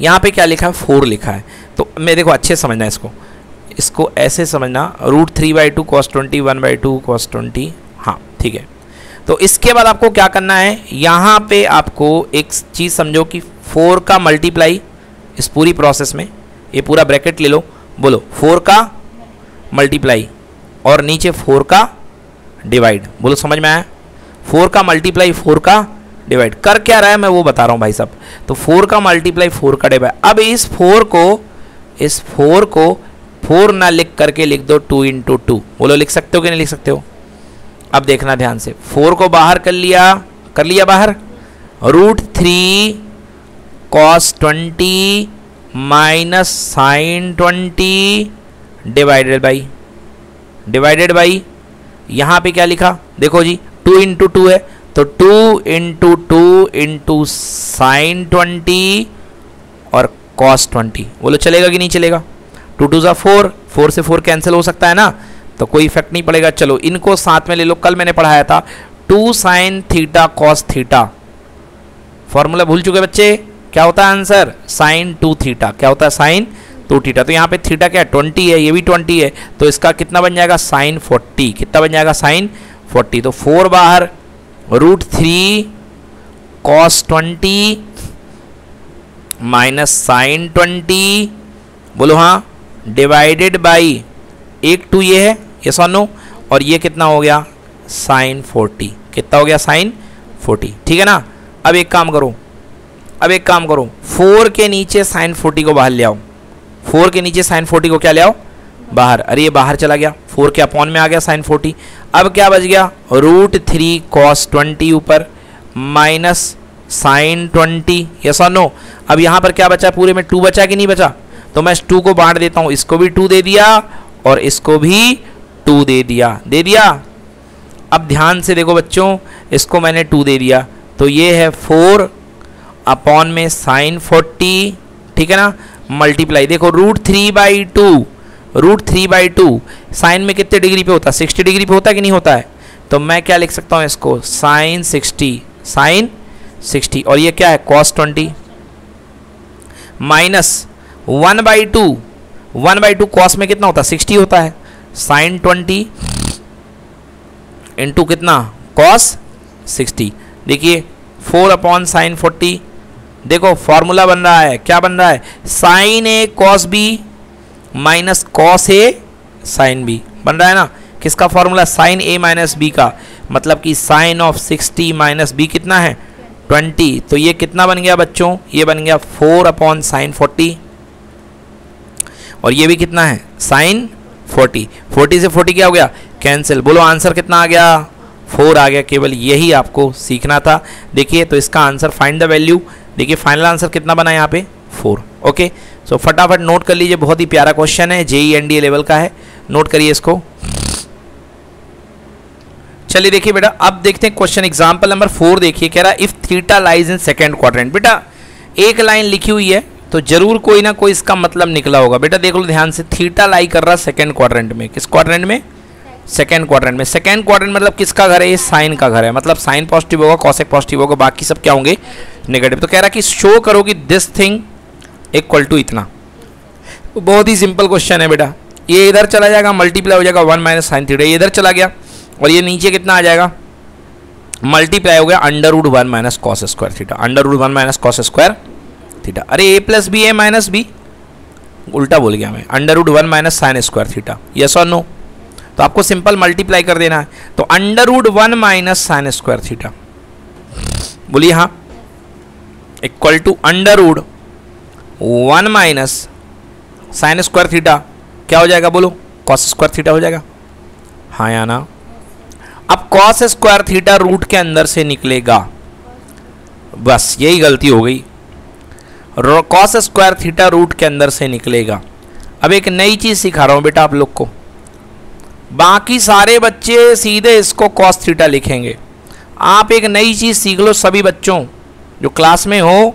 यहाँ पे क्या लिखा है? फोर लिखा है। तो मैं, देखो, अच्छे समझना है इसको। इसको ऐसे समझना root three by two cos twenty one by two cos twenty हाँ ठीक है। तो इसके बाद आपको क्या करना है? यहाँ पे आपको एक चीज़ समझो कि फोर का मल्टीप्लाई इस पूरी प्रोसेस में, ये पूरा ब्रैकेट ले लो, बोलो, फोर का मल्टीप्लाई और नीचे फोर का डिवाइड बोलो, समझ में आया? फोर का मल्टीप्लाई फोर का डिवाइड कर क्या रहा है मैं वो बता रहा हूँ भाई साहब। तो फोर का मल्टीप्लाई फोर का डिवाइड अब इस फोर को, इस फोर को फोर ना लिख करके लिख दो टू इंटू टू बोलो, लिख सकते हो कि नहीं लिख सकते हो? अब देखना ध्यान से। फोर को बाहर कर लिया कर लिया बाहर। Root three cos twenty minus sine twenty divided by divided by, यहाँ पे क्या लिखा? देखो जी, टू इंटू टू है तो two into two into sine twenty और कॉस ट्वेंटी। बोलो, चलेगा कि नहीं चलेगा? टू टू ज़ा फोर फोर से फोर कैंसिल हो सकता है ना? तो कोई इफ़ेक्ट नहीं पड़ेगा। चलो, इनको साथ में ले लो। कल मैंने पढ़ाया था two sine theta cos theta formula भूल चुके बच्चे? क्या होता है आंसर साइन टू थीटा क्या होता है? साइन टू थीटा तो यहाँ पे थीटा क्या है? ट्वेंटी है, ये भी ट्वेंटी है। तो इसका कितना बन जाएगा? साइन फोर्टी कितना बन जाएगा? साइन फोर्टी तो फोर बाहर root three cos twenty minus sine twenty बोलो हाँ। डिवाइडेड बाई एक टू ये है ये सोनो और ये कितना हो गया? Sine forty. कितना हो गया? Sine forty. ठीक है ना? अब एक काम करो। अब एक काम करो। फोर के नीचे साइन फोर्टी को बाहर ले आओ। फोर के नीचे साइन फोर्टी को क्या ले आओ? बाहर। अरे, ये बाहर चला गया। फोर के अपॉन में आ गया साइन फोर्टी। अब क्या बच गया? रूट थ्री कॉस ट्वेंटी ऊपर माइनस साइन ट्वेंटी। यस और नो अब यहाँ पर क्या बचा? पूरे में टू बचा कि नहीं बचा? तो मैं इस टू को बांट देता हूँ। इसको भी टू दे दिया और इसको भी टू दे दिया। दे दिया? अब ध्यान से देखो बच्चों, इसको मैंने टू दे दिया। तो ये है फोर अपॉन में साइन फोर्टी, ठीक है ना? मल्टीप्लाई, देखो root three by two, root three by two. Sine में कितने डिग्री पे होता है? सिक्सटी डिग्री पे होता है कि नहीं होता है? तो मैं क्या लिख सकता हूँ इसको? Sine sixty sine sixty. और ये क्या है? Cos twenty. Minus one by two one by two cos में कितना होता है? सिक्सटी होता है। साइन ट्वेंटी इंटू कितना? Cos sixty. देखिए, फोर अपॉन साइन फोर्टी। देखो, फॉर्मूला बन रहा है। क्या बन रहा है? Sine A cos B minus cos A sine B. बन रहा है ना? किसका formula? Sine A minus B का। मतलब कि sine of sixty minus B कितना है? ट्वेंटी। तो ये कितना बन गया बच्चों? ये बन गया फोर अपॉन साइन फोर्टी। और ये भी कितना है? Sine forty. फोर्टी से फोर्टी क्या हो गया? कैंसिल। बोलो आंसर कितना आ गया? फोर आ गया। केवल यही आपको सीखना था। देखिए तो इसका आंसर फाइंड द वैल्यू। देखिए, फाइनल आंसर कितना बना यहाँ पे? फोर। ओके? सो, फटाफट नोट कर लीजिए। बहुत ही प्यारा क्वेश्चन है। जेई एन लेवल का है। नोट करिए इसको। चलिए, देखिए बेटा, अब देखते हैं क्वेश्चन एग्ज़ाम्पल नंबर फोर देखिए। कह रहा if theta lies in second quadrant बेटा, एक लाइन लिखी हुई है। तो ज़रूर कोई ना कोई इसका मतलब निकला होगा। बेटा देख लो ध्यान से, थीटा लाई कर रहा सेकेंड क्वाड्रेंट में। किस क्वाड्रेंट में? सेकेंड क्वाड्रेंट में। सेकेंड क्वाड्रेंट मतलब किसका घर है? ये साइन का घर है। मतलब साइन पॉजिटिव होगा कॉसेक पॉजिटिव होगा, बाकी सब क्या होंगे? नेगेटिव तो कह रहा कि शो करो कि दिस थिंग इक्वल टू इतना। बहुत ही सिंपल क्वेश्चन है बेटा। ये इधर चला जाएगा मल्टीप्लाई हो जाएगा वन माइनस साइन थीटा ये इधर चला गया और ये नीचे कितना आ जाएगा? मल्टीप्लाई हो गया under root one minus cos square theta under root one minus cos square theta अरे A plus B A minus B उल्टा बोल गया मैं। Under root one minus sine square theta yes और नो तो आपको सिंपल मल्टीप्लाई कर देना है। तो under root one minus sine square theta बोलिए हाँ। Equal to under root one minus sine square theta क्या हो जाएगा बोलो? कॉस स्क्वायर थीटा हो जाएगा। हाँ या ना? अब कॉस स्क्वायर थीटा रूट के अंदर से निकलेगा। बस, यही गलती हो गई। कॉस स्क्वायर थीटा रूट के अंदर से निकलेगा। अब एक नई चीज़ सिखा रहा हूँ बेटा आप लोग को। बाकी सारे बच्चे सीधे इसको कॉस थीटा लिखेंगे। आप एक नई चीज़ सीख लो सभी बच्चों, जो क्लास में हो,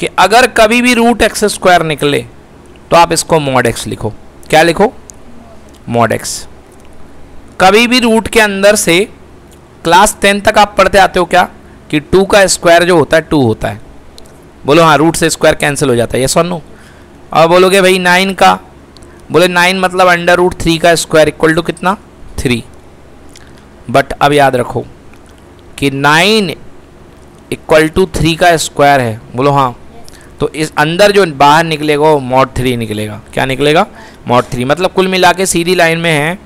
कि अगर कभी भी रूट एक्स स्क्वायर निकले तो आप इसको मॉड एक्स लिखो। क्या लिखो? मॉड एक्स कभी भी रूट के अंदर से क्लास टेन तक आप पढ़ते आते हो क्या? कि टू का स्क्वायर जो होता है टू होता है। बोलो हाँ रूट से स्क्वायर कैंसिल हो जाता है ये सुन और बोलोगे, भाई नाइन का, बोले नाइन मतलब अंडर रूट थ्री का स्क्वायर इक्वल टू कितना? थ्री बट अब याद रखो कि नाइन इक्वल टू थ्री का स्क्वायर है। बोलो हाँ। तो इस अंदर जो बाहर निकलेगा, वो मॉड थ्री निकलेगा। क्या निकलेगा? मॉड थ्री मतलब कुल मिला के सीधी लाइन में है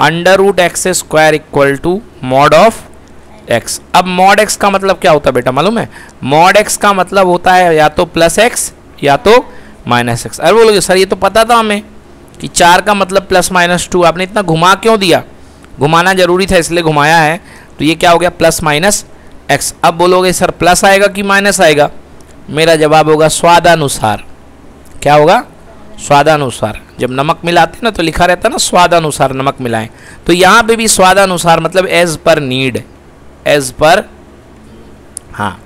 under root x square equal to mod of x अब मॉड एक्स का मतलब क्या होता है बेटा? मालूम है? मॉड एक्स का मतलब होता है या तो प्लस एक्स या तो माइनस एक्स अरे बोलोगे सर ये तो पता था हमें कि चार का मतलब प्लस माइनस टू आपने इतना घुमा क्यों दिया? घुमाना ज़रूरी था, इसलिए घुमाया है। तो ये क्या हो गया? प्लस माइनस एक्स अब बोलोगे, सर प्लस आएगा कि माइनस आएगा? मेरा जवाब होगा स्वादानुसार। क्या होगा? स्वादानुसार। जब नमक मिलाते ना तो लिखा रहता ना, स्वादानुसार नमक मिलाएँ। तो यहाँ पे भी स्वादानुसार मतलब as per need as per हाँ।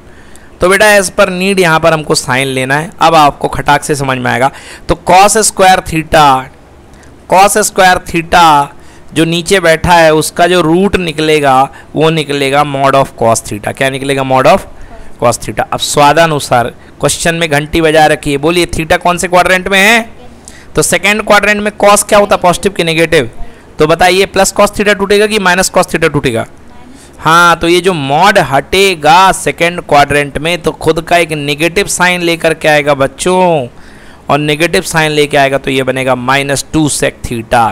तो बेटा एज पर नीड यहाँ पर हमको साइन लेना है। अब आपको खटाक से समझ में आएगा। तो cos square theta cos square theta जो नीचे बैठा है, उसका जो रूट निकलेगा, वो निकलेगा मॉड ऑफ़ कॉस थीटा क्या निकलेगा मॉड ऑफ़ कॉस थीटा अब स्वादानुसार क्वेश्चन में घंटी बजाय रखिए बोलिए थीटा कौन से क्वाड्रेंट में है? तो सेकेंड क्वाड्रेंट में कॉस क्या होता? पॉजिटिव की नेगेटिव तो बताइए प्लस कॉस थीटा टूटेगा कि माइनस कॉस थीटा टूटेगा? हाँ तो ये जो मॉड हटेगा सेकेंड क्वाड्रेंट में तो खुद का एक नेगेटिव साइन लेकर के आएगा बच्चों। और नेगेटिव साइन लेके आएगा तो ये बनेगा माइनस टू सेक थीटा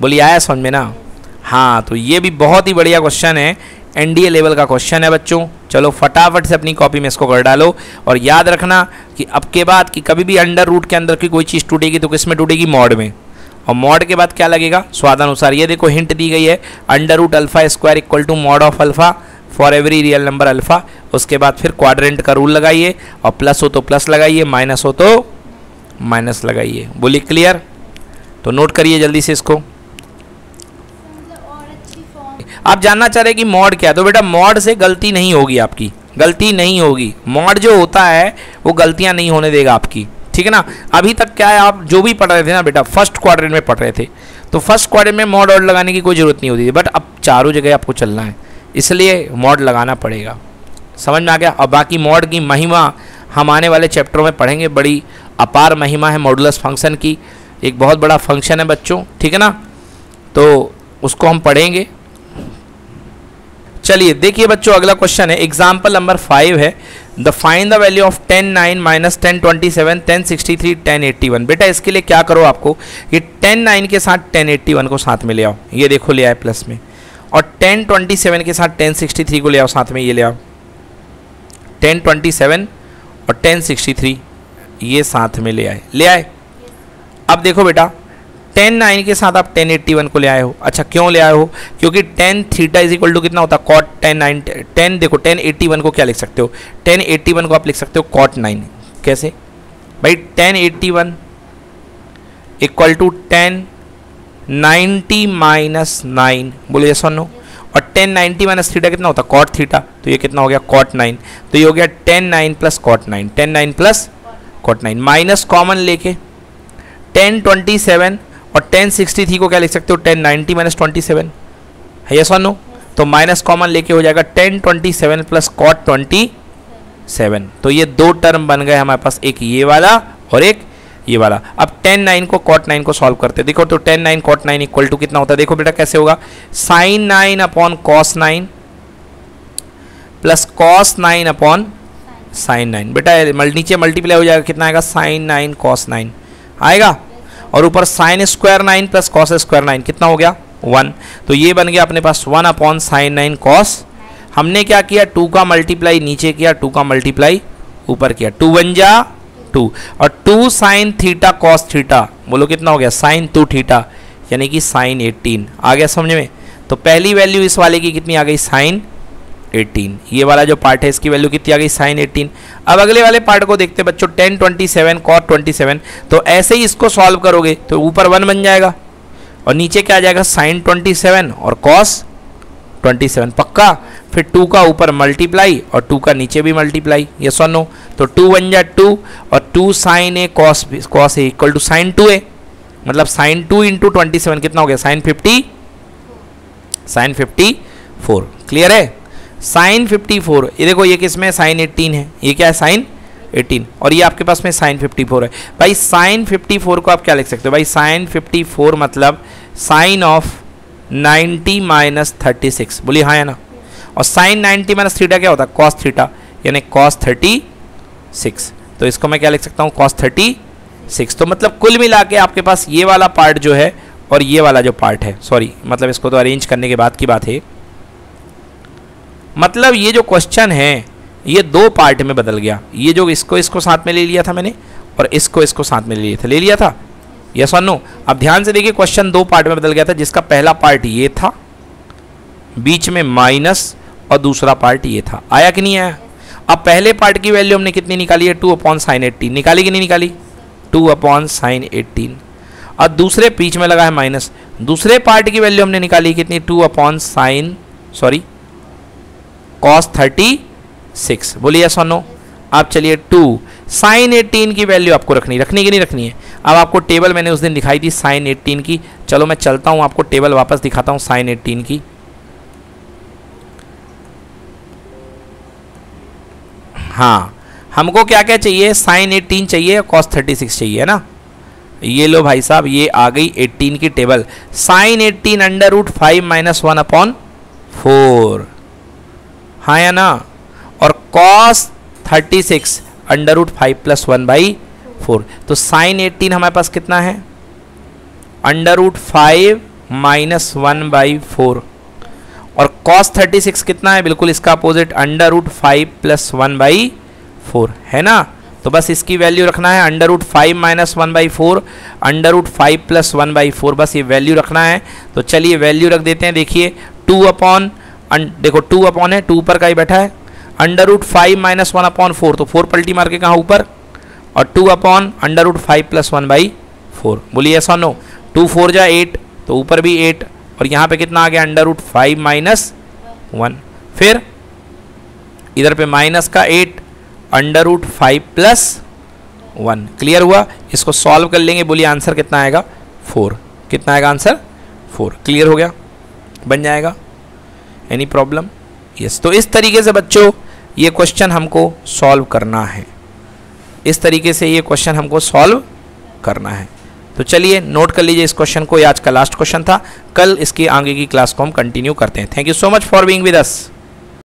बोलिए, आया समझ में ना? हाँ तो ये भी बहुत ही बढ़िया क्वेश्चन है। एनडीए लेवल का क्वेश्चन है बच्चों। चलो, फटाफट से अपनी कॉपी में इसको कर डालो। और याद रखना कि अब के बाद कि कभी भी अंडर रूट के अंदर की कोई चीज़ टूटेगी तो किसमें टूटेगी? मॉड में। और मॉड के बाद क्या लगेगा? स्वादानुसार। ये देखो हिंट दी गई है। Under root alpha square equal to mod of alpha for every real number alpha उसके बाद फिर क्वाड्रेंट का रूल लगाइए और प्लस हो तो प्लस लगाइए माइनस हो तो माइनस लगाइए। बोलिए क्लियर तो नोट करिए जल्दी से इसको। आप जानना चाह रहे कि मॉड क्या तो बेटा मॉड से गलती नहीं होगी आपकी। गलती नहीं होगी। मॉड जो होता है, वो गलतियाँ नहीं होने देगा आपकी। ठीक है ना? अभी तक क्या है, आप जो भी पढ़ रहे थे ना बेटा फ़र्स्ट क्वार्टर में पढ़ रहे थे। तो फ़र्स्ट क्वार्टर में मॉड ऑर्ड लगाने की कोई ज़रूरत नहीं होती थी बट अब चारों जगह आपको चलना है। इसलिए मॉड लगाना पड़ेगा। समझ में आ गया? और बाकी मॉड की महिमा हम आने वाले चैप्टरों में पढ़ेंगे। बड़ी अपार महिमा है मॉडुलस फ़ंक्शन की। एक बहुत बड़ा फ़ंक्शन है बच्चों, ठीक है ना? तो उसको हम पढ़ेंगे। चलिए, देखिए बच्चों, अगला क्वेश्चन है। एग्ज़ाम्पल नंबर फाइव है। The find the value of tan nine minus tan twenty seven tan sixty three tan eighty one बेटा, इसके लिए क्या करो आपको ये टेन नाइन के साथ टेन एट्टी वन को साथ में ले आओ। ये देखो, ले आए प्लस में। और टेन ट्वेंटी सेवन के साथ टेन सिक्सटी थ्री को ले आओ, साथ में ये ले आओ। टेन ट्वेंटी सेवन और टेन सिक्सटी थ्री ये साथ में ले आए। ले आए? अब देखो बेटा टेन नाइन के साथ आप टेन एट्टी वन को ले आए हो। अच्छा क्यों ले आए हो? क्योंकि tan theta is equal to कितना होता है? कॉट टेन नाइन, टेन देखो, टेन एट्टी वन को क्या लिख सकते हो? टेन एट्टी वन को आप लिख सकते हो कॉट नाइन। कैसे? भाई, tan eighty one equal to tan ninety minus nine. बोलिए सुनो और टेन नाइन्टी माइनस थीटा कितना होता है? Cot theta. तो ये कितना हो गया? Cot nine. तो ये हो गया tan nine plus cot nine. Tan nine plus cot nine. Minus common लेके टेन ट्वेंटी सेवन और टेन सिक्सटी थ्री को क्या लिख सकते हो? Tan ninety minus twenty seven है यस नो तो माइनस कॉमन लेके हो जाएगा tan twenty seven plus cot twenty seven तो ये दो टर्म बन गए हमारे पास, एक ये वाला और एक ये वाला। अब टेन नाइन को कॉट नाइन को सॉल्व करते देखो तो tan nine cot nine equal to कितना होता है? देखो बेटा कैसे होगा? Sine nine upon cos nine plus cos nine upon sine nine बेटा नीचे मल्टीप्लाई हो जाएगा, कितना आएगा? साइन नाइन कॉस नाइन आएगा? और ऊपर sine square nine plus cos square nine, कितना हो गया? वन। तो ये बन गया अपने पास one upon sine nine cos. हमने क्या किया? टू का मल्टीप्लाई, नीचे किया, टू का मल्टीप्लाई, ऊपर किया। टू वन जा टू। और two sine theta cos theta, बोलो कितना हो गया? साइन टू थीटा, यानी कि साइन एटीन। आ गया समझ में? तो पहली वैल्यू इस वाले की कितनी आ गई? साइन 18 ये वाला जो पार्ट है, इसकी वैल्यू कितनी आ गई? साइन 18 अब अगले वाले पार्ट को देखते हैं बच्चों 10 27 कॉट 27 तो ऐसे ही इसको सॉल्व करोगे तो ऊपर वन बन जाएगा। और नीचे क्या आ जाएगा? साइन 27 और कॉस 27 पक्का? फिर टू का ऊपर मल्टीप्लाई और टू का नीचे भी मल्टीप्लाई ये सुनो तो टू वन जा टू और two sine A cos cos A equal to sine two A मतलब sine two into twenty seven कितना हो गया? Sine fifty sine fifty four clear है? साइन 54 ये देखो, ये किसमें साइन 18 है। ये क्या है? साइन 18 और ये आपके पास में साइन 54 है। भाई, साइन 54 को आप क्या लिख सकते हो? भाई, साइन 54 मतलब sine of 90 minus thirty six. बोलिए हाँ है ना? और साइन 90 माइनस थीटा क्या होता है? कॉस थीटा, यानी कॉस थर्टी सिक्स। तो इसको मैं क्या लिख सकता हूँ? Cos thirty six. तो मतलब कुल मिला के आपके पास ये वाला पार्ट जो है और ये वाला जो पार्ट है। सॉरी मतलब इसको तो अरेंज करने के बाद की बात है। मतलब ये जो क्वेश्चन है, ये दो पार्ट में बदल गया। ये जो इसको इसको साथ में ले लिया था मैंने और इसको इसको साथ में ले लिया था। ले लिया था? यस और नो अब ध्यान से देखिए क्वेश्चन दो पार्ट में बदल गया था, जिसका पहला पार्ट ये था, बीच में माइनस और दूसरा पार्ट ये था। आया कि नहीं आया? अब पहले पार्ट की वैल्यू हमने कितनी निकाली है? टू अपॉन साइन एट्टीन निकाली कि नहीं निकाली? टू अपॉन साइन एट्टीन और दूसरे बीच में लगा है माइनस दूसरे पार्ट की वैल्यू हमने निकाली कितनी? Two upon sine sorry cos thirty six बोलिए सोनो आप चलिए टू साइन एटीन की वैल्यू आपको रखनी रखनी की नहीं रखनी है? अब आपको टेबल मैंने उस दिन दिखाई थी साइन एटीन की। चलो मैं चलता हूँ, आपको टेबल वापस दिखाता हूँ साइन एटीन की। हाँ हमको क्या क्या चाहिए? साइन एटीन चाहिए कॉस थर्टी सिक्स चाहिए ना? ये लो भाई साहब, ये आ गई एटीन की table sine eighteen under root five minus one upon four हाँ या ना? और cos thirty six under root five plus one by four तो साइन एटीन हमारे पास कितना है? Under root five minus one by four और कॉस थर्टी सिक्स कितना है? बिल्कुल इसका opposite under root five plus one by four है ना? तो बस इसकी वैल्यू रखना है. Under root five minus one by four under root five plus one by four बस ये वैल्यू रखना है. तो चलिए वैल्यू रख देते हैं. देखिए टू अपॉन देखो टू अपॉन है टू ऊपर का ही बैठा है। Under root five minus one upon four तो फोर पल्टी मार के कहाँ ऊपर? और two upon under root five plus one by four बोलिए ऐसा नो टू फोर जा एट तो ऊपर भी एट और यहाँ पे कितना आ गया? Under root five minus one फिर इधर पे माइनस का eight under root five plus one clear हुआ? इसको सॉल्व कर लेंगे, बोलिए आंसर कितना आएगा? फोर कितना आएगा आंसर फोर क्लियर हो गया? बन जाएगा। एनी प्रॉब्लम यस तो इस तरीके से बच्चों, ये क्वेश्चन हमको सॉल्व करना है। इस तरीके से ये क्वेश्चन हमको सॉल्व करना है। तो चलिए नोट कर लीजिए इस क्वेश्चन को। ये आज का लास्ट क्वेश्चन था। कल इसकी आगे की क्लास को हम कंटिन्यू करते हैं। Thank you so much for being with us